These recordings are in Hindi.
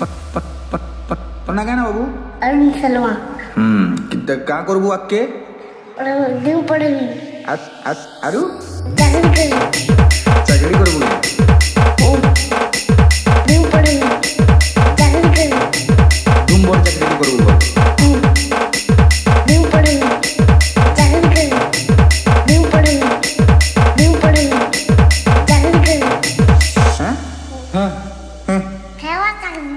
पन्ना क्या ना बाबू अरुण सलवा हम्म कितना कहाँ कर बुआ के देव पढ़ेगी अस अस अरु सगड़ी कर बुआ देव पढ़ेगी ज़ाहिर कर तुम बोल सगड़ी कर बुआ देव पढ़ेगी ज़ाहिर कर देव पढ़ेगी देव पढ़ेगी ज़ाहिर कर हाँ हाँ हाँ सेवा करनी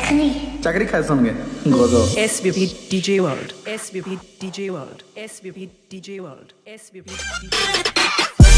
चकरी चकरी खसमगे गोदो SBP DJ world SBP DJ world SBP DJ world SBP DJ